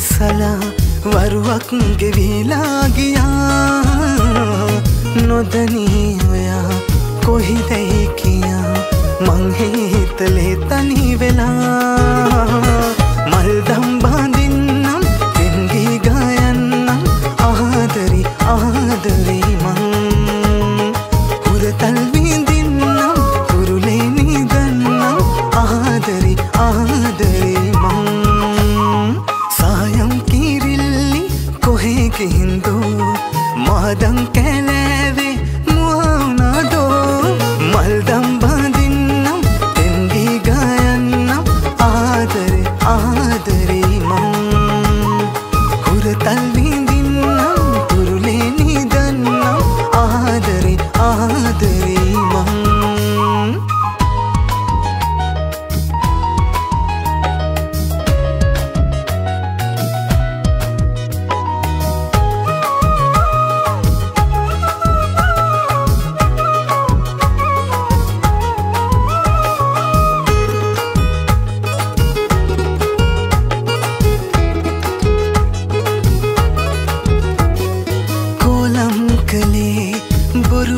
සලා වරුවක් ගෙවිලා ගියා නොදනී ඔයා කොහිදයි 等。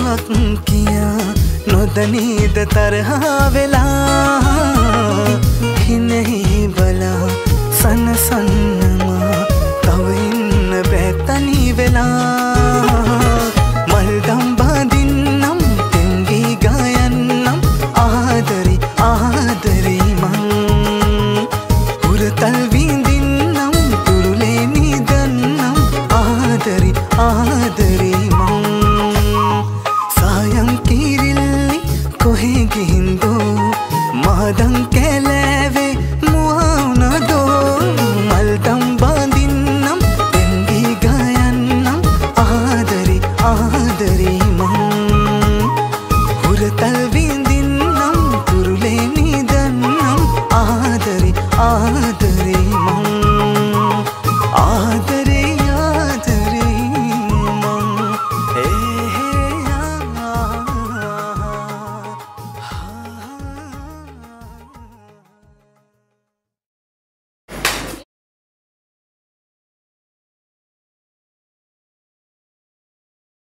බොරුවක් කියා නොදනීද තරහා වෙලා. හිනෙහි බලා සනසන්නමා තව ඉන්න බැතනි වෙලා. தெரியுமா ஒரு தல்விந்தின் நம் துருளே நீ தன்னம் ஆதரி ஆதரி